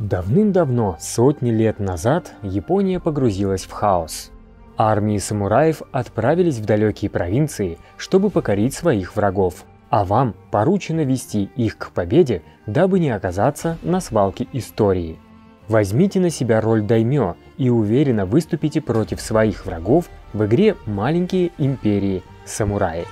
Давным-давно, сотни лет назад, Япония погрузилась в хаос. Армии самураев отправились в далекие провинции, чтобы покорить своих врагов. А вам поручено вести их к победе, дабы не оказаться на свалке истории. Возьмите на себя роль даймё и уверенно выступите против своих врагов в игре «Маленькие империи. Самураи».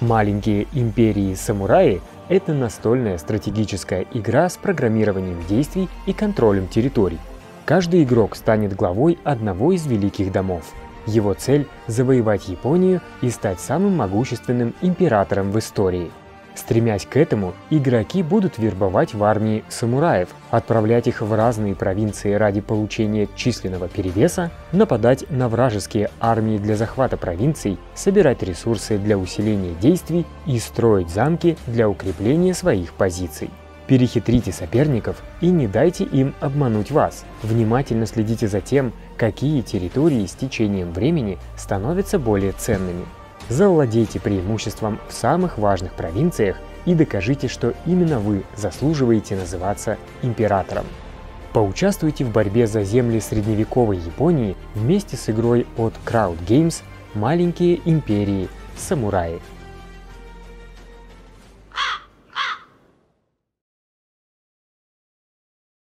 Маленькие империи-самураи – это настольная стратегическая игра с программированием действий и контролем территорий. Каждый игрок станет главой одного из великих домов. Его цель – завоевать Японию и стать самым могущественным императором в истории – Стремясь к этому, игроки будут вербовать в армии самураев, отправлять их в разные провинции ради получения численного перевеса, нападать на вражеские армии для захвата провинций, собирать ресурсы для усиления действий и строить замки для укрепления своих позиций. Перехитрите соперников и не дайте им обмануть вас. Внимательно следите за тем, какие территории с течением времени становятся более ценными. Завладейте преимуществом в самых важных провинциях и докажите, что именно вы заслуживаете называться императором. Поучаствуйте в борьбе за земли средневековой Японии вместе с игрой от Crowd Games «Маленькие империи. Самураи».